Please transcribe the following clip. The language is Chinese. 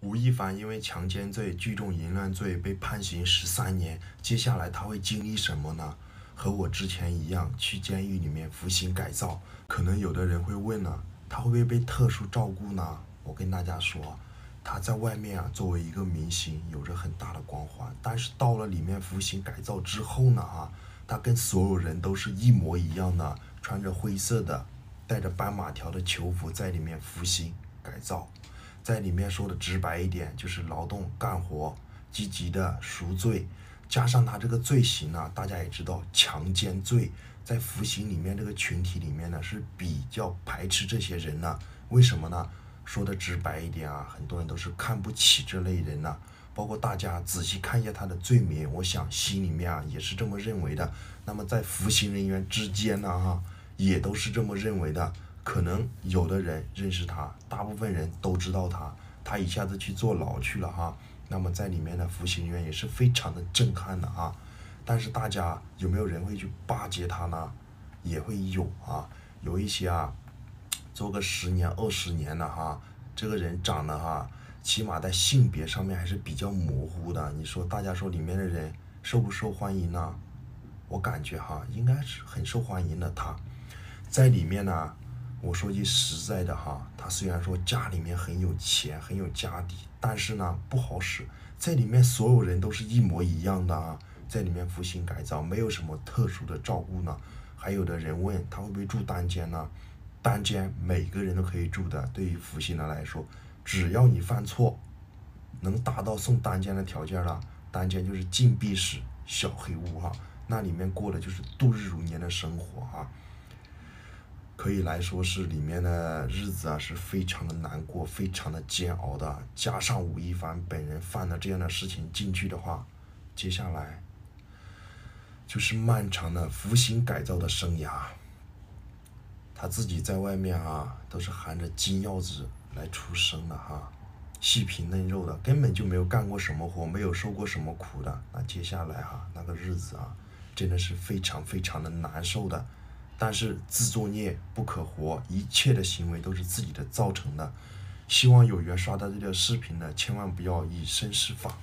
吴亦凡因为强奸罪、聚众淫乱罪被判刑十三年，接下来他会经历什么呢？和我之前一样，去监狱里面服刑改造。可能有的人会问呢，他会不会被特殊照顾呢？我跟大家说，他在外面啊，作为一个明星，有着很大的光环，但是到了里面服刑改造之后呢，啊，他跟所有人都是一模一样的，穿着灰色的、带着斑马条的囚服在里面服刑改造。在里面说的直白一点，就是劳动干活，积极的赎罪，加上他这个罪行呢，大家也知道，强奸罪在服刑里面这个群体里面呢是比较排斥这些人呢。为什么呢？说的直白一点啊，很多人都是看不起这类人呢。包括大家仔细看一下他的罪名，我想心里面啊也是这么认为的。那么在服刑人员之间呢，哈，也都是这么认为的。可能有的人认识他，大部分人都知道他，他一下子去坐牢去了哈。那么在里面的服刑人员也是非常的震撼的啊。但是大家有没有人会去巴结他呢？也会有啊，有一些啊，做个十年二十年的哈，这个人长得哈，起码在性别上面还是比较模糊的。你说大家说里面的人受不受欢迎呢？我感觉哈，应该是很受欢迎的。他在里面呢。我说句实在的哈，他虽然说家里面很有钱，很有家底，但是呢不好使，在里面所有人都是一模一样的啊，在里面服刑改造，没有什么特殊的照顾呢。还有的人问他会不会住单间呢？单间每个人都可以住的，对于服刑的来说，只要你犯错，能达到送单间的条件了，单间就是禁闭室、小黑屋哈，那里面过的就是度日如年的生活哈。可以来说是里面的日子啊是非常的难过，非常的煎熬的。加上吴亦凡本人犯了这样的事情进去的话，接下来就是漫长的服刑改造的生涯。他自己在外面啊都是含着金钥匙来出生的哈，细皮嫩肉的，根本就没有干过什么活，没有受过什么苦的。那接下来哈那个日子啊，真的是非常非常的难受的。但是自作孽不可活，一切的行为都是自己的造成的。希望有缘刷到这条视频的，千万不要以身试法。